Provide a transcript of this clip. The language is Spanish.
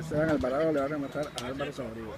Esteban Alvarado le va a rematar a Álvaro Saborío.